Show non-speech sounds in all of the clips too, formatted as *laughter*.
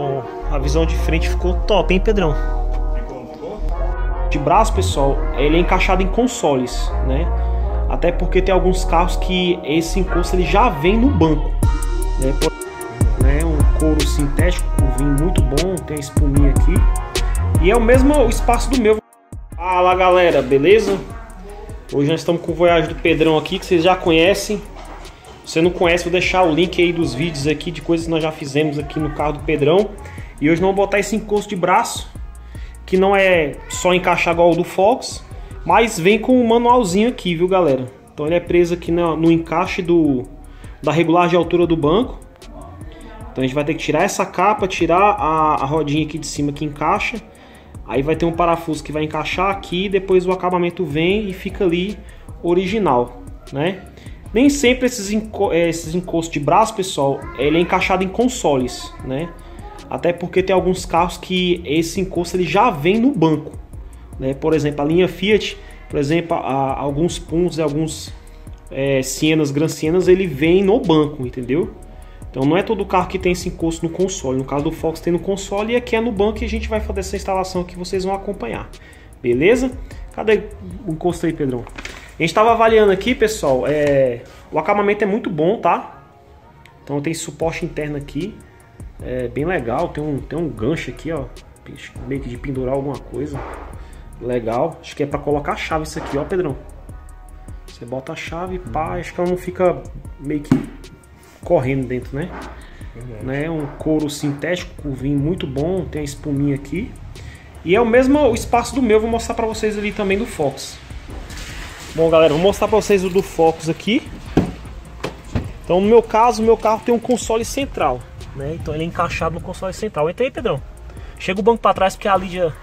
Bom, a visão de frente ficou top, hein, Pedrão? De braço, pessoal, ele é encaixado em consoles, né? Até porque tem alguns carros que esse encosto ele já vem no banco, né? Né um couro sintético, um vinho muito bom, tem a espuminha aqui. E é o mesmo espaço do meu. Fala galera, beleza? Hoje nós estamos com o Voyage do Pedrão aqui, que vocês já conhecem. Você não conhece, vou deixar o link aí dos vídeos aqui de coisas que nós já fizemos aqui no carro do Pedrão. E hoje nós vamos botar esse encosto de braço, que não é só encaixar igual o do Fox, mas vem com um manualzinho aqui, viu galera? Então ele é preso aqui no, no encaixe do, da regulagem de altura do banco. Então a gente vai ter que tirar essa capa, tirar a, a rodinha aqui de cima que encaixa. Aí vai ter um parafuso que vai encaixar aqui, depois o acabamento vem e fica ali original, né? Nem sempre esses, enco eh, esses encostos de braço, pessoal, ele é encaixado em consoles, né? Até porque tem alguns carros que esse encosto ele já vem no banco, né? Por exemplo, a linha Fiat, por exemplo, a, alguns Puntos e alguns é, Sienas, Gran Sienas, ele vem no banco, entendeu? Então não é todo carro que tem esse encosto no console. No caso do Fox tem no console e aqui é no banco e a gente vai fazer essa instalação que vocês vão acompanhar. Beleza? Cadê o encosto aí, Pedrão? A gente estava avaliando aqui, pessoal, é, o acabamento é muito bom, tá? Então tem suporte interno aqui, é bem legal, tem um, tem um gancho aqui, ó, meio que de pendurar alguma coisa. Legal, acho que é para colocar a chave isso aqui, ó, Pedrão. Você bota a chave, pá, acho que ela não fica meio que correndo dentro, né? né? Um couro sintético, curvinho muito bom, tem a espuminha aqui. E é o mesmo espaço do meu, vou mostrar para vocês ali também do Fox. Bom, galera, vou mostrar para vocês o do Focus aqui. Então, no meu caso, o meu carro tem um console central, né? Então ele é encaixado no console central. Entra aí, Pedrão. Chega o banco para trás porque a Lídia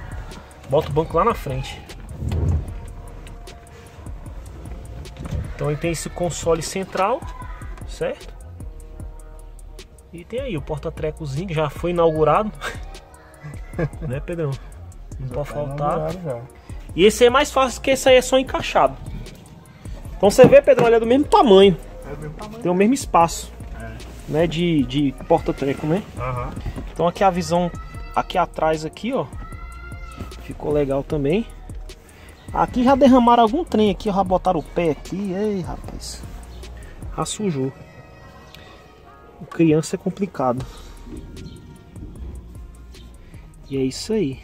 bota o banco lá na frente. Então ele tem esse console central, certo? E tem aí o porta-trecozinho que já foi inaugurado. *laughs* né, Pedrão? Não já pode tá faltar. E esse é mais fácil que esse aí é só encaixado. Então você vê, Pedrão, ele é do mesmo tamanho. É do mesmo tamanho. Tem o mesmo espaço. É. Né, de, de porta-treco, né? Uhum. Então aqui a visão aqui atrás aqui, ó. Ficou legal também. Aqui já derramaram algum trem aqui, já botaram o pé aqui. Ei, rapaz. Já sujou. O criança é complicado. E é isso aí.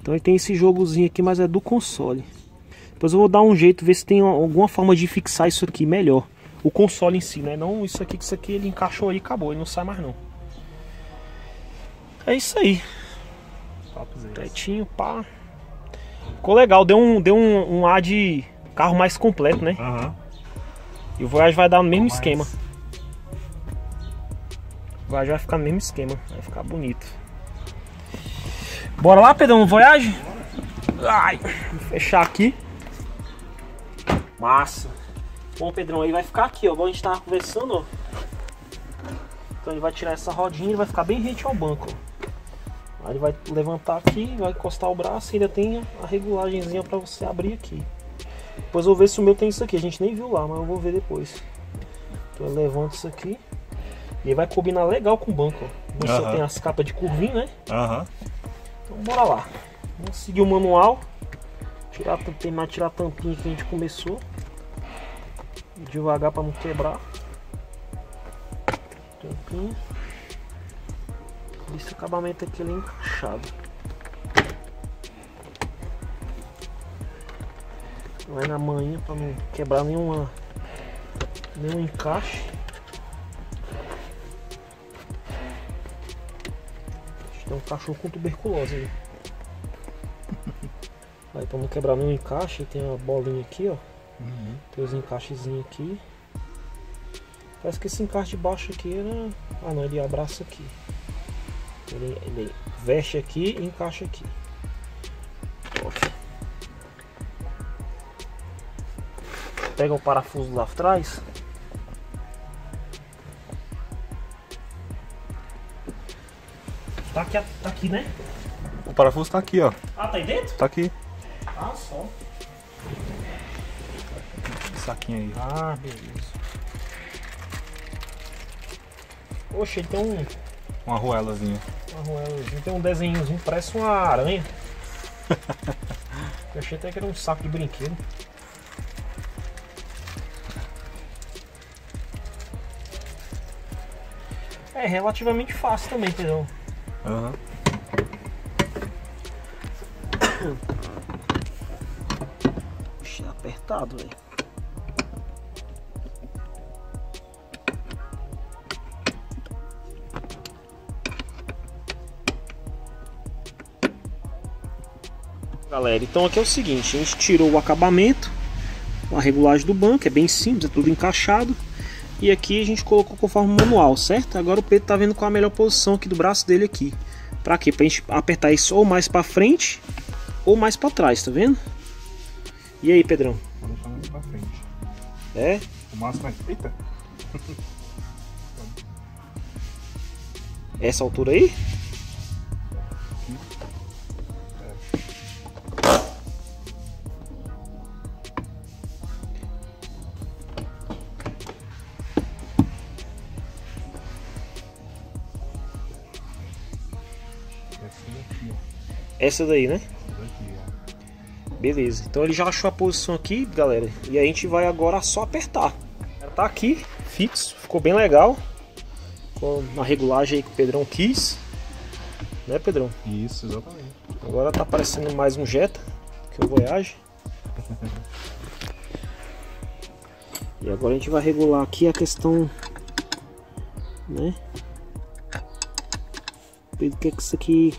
Então ele tem esse jogozinho aqui, mas é do console. Depois eu vou dar um jeito, ver se tem alguma forma de fixar isso aqui melhor. O console em si, né? Não isso aqui, que isso aqui ele encaixou aí e acabou, ele não sai mais não. É isso aí. Tetinho, pá. Ficou legal, deu um, deu um, um ar de carro mais completo, né? Uhum. E o Voyage vai dar no mesmo esquema. O Voyage vai ficar no mesmo esquema, vai ficar bonito. Bora lá, Pedrão, Voyage? Ai, vou fechar aqui. Massa. Bom, Pedrão, aí vai ficar aqui, ó. Igual a gente tava conversando, ó. Então ele vai tirar essa rodinha e vai ficar bem rente ao banco, ó. Aí ele vai levantar aqui, vai encostar o braço e ainda tem a regulagemzinha para você abrir aqui. Depois eu vou ver se o meu tem isso aqui. A gente nem viu lá, mas eu vou ver depois. Então eu levanto isso aqui. E vai combinar legal com o banco, ó. Você tem as capas de curvinho, né? Aham. Então bora lá. Vamos seguir o manual. Tirar, terminar de tirar a tampinha que a gente começou. Devagar para não quebrar. Tampinha. Esse acabamento aqui ele é encaixado. Vai na manhã para não quebrar nenhuma nenhum encaixe. Tem um cachorro com tuberculose aí. Aí pra não quebrar nenhum encaixe, tem a bolinha aqui, ó. Uhum. Tem os encaixezinhos aqui. Parece que esse encaixe de baixo aqui era. Ah não, ele abraça aqui. Ele, ele veste aqui e encaixa aqui. Pega o parafuso lá atrás. Tá aqui, tá aqui, né? O parafuso tá aqui, ó. Ah, tá aí dentro? Tá aqui. Ah, só. saquinho aí. Ah, beleza. Poxa, ele tem um, Uma arruelazinha. Uma arruelazinha. Tem um desenhozinho, parece uma aranha. *laughs* Eu achei até que era um saco de brinquedo. É relativamente fácil também, Pedrão. Aham. Puxa, *coughs* é apertado, velho. Galera, então aqui é o seguinte, a gente tirou o acabamento, a regulagem do banco, é bem simples, é tudo encaixado. E aqui a gente colocou conforme manual, certo? Agora o Pedro tá vendo qual a melhor posição aqui do braço dele aqui. Pra quê? Pra gente apertar isso ou mais pra frente ou mais pra trás, tá vendo? E aí, Pedrão? É? O máximo é. Eita! Essa altura aí? Essa daqui, ó. Essa daí, né? Beleza. Então ele já achou a posição aqui, galera. E a gente vai agora só apertar. Tá aqui, fixo. Ficou bem legal. Com uma regulagem aí que o Pedrão quis. Né, Pedrão? Isso, exatamente. Agora tá parecendo mais um Jetta que o Voyage. *laughs* E agora a gente vai regular aqui a questão, né? Pedro quer que isso aqui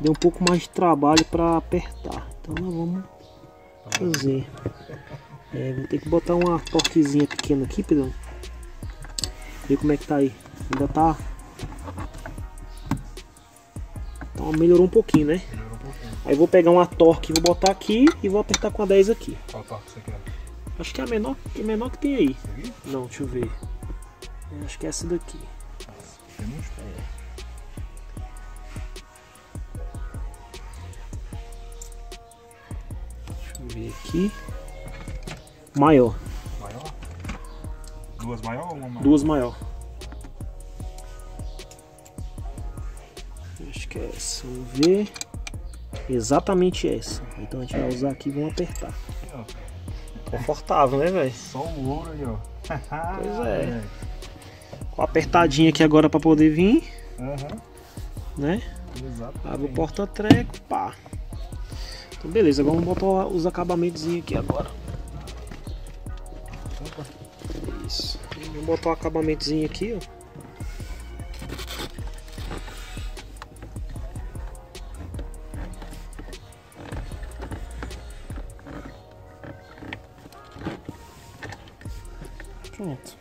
dê um pouco mais de trabalho para apertar. Então nós vamos fazer. É, vou ter que botar uma torquezinha pequena aqui, Pedro. Ver como é que tá aí. Ainda tá. Então melhorou um pouquinho, né? Melhorou um pouquinho. Aí vou pegar uma torque, vou botar aqui e vou apertar com a 10 aqui. Qual torque você quer? Acho que é a menor, é a menor que tem aí. Não, deixa eu ver. Eu acho que é essa daqui. Tem uns pontos. Ver aqui. Maior. Maior? Duas maior ou uma maior? Duas maior. Acho que é essa. Vamos ver. Exatamente essa. Então a gente vai usar aqui e vamos apertar. Confortável, né, velho? Só o ouro aí, ó. *laughs* Pois é. Com apertadinha aqui agora pra poder vir, Aham. né? Exato. Abre o porta-treco, pá. Então beleza, agora vamos botar os acabamentos aqui agora. Isso. Vamos botar o acabamentozinho aqui, ó. Pronto.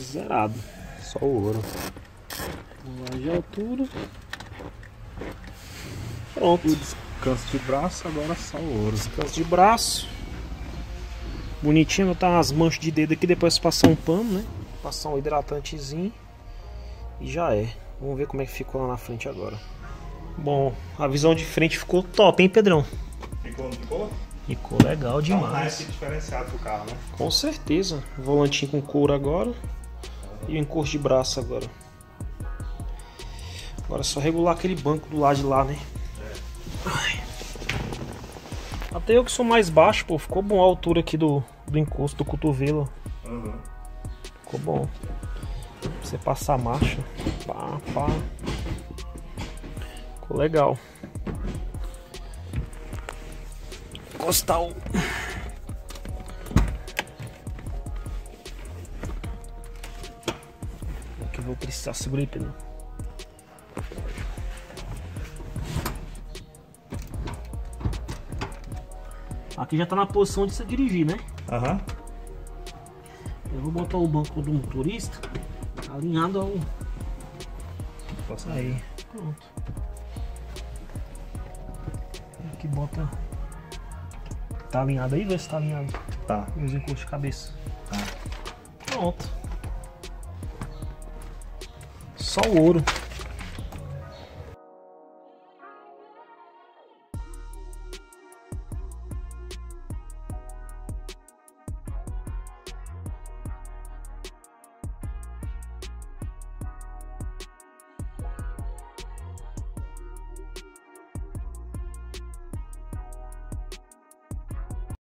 Zerado. Só o ouro. Vamos de altura. Pronto. Descanso de braço, agora só o ouro. Descanso de braço. Bonitinho, botar umas manchas de dedo aqui, depois passar um pano, né? Passar um hidratantezinho. E já é. Vamos ver como é que ficou lá na frente agora. Bom, a visão de frente ficou top, hein, Pedrão? Ficou, não ficou? Ficou legal demais. diferenciado pro carro, né? Com certeza. Volantinho com couro agora. E o encosto de braço agora. Agora é só regular aquele banco do lado de lá, né? Até eu que sou mais baixo, pô, ficou bom a altura aqui do, do encosto do cotovelo. Aham. Ficou bom. Pra você passar a marcha. Pá, pá. Ficou legal. Encostar o. Que eu vou precisar segurar aí, Pedro. Aqui já tá na posição de você dirigir, né? Aham. Eu vou botar o banco do motorista alinhado ao. Posso Aí, pronto. Aqui bota. Tá alinhado aí? Vê se tá alinhado. Tá. E os encostos de cabeça. Tá. Pronto. Só o ouro.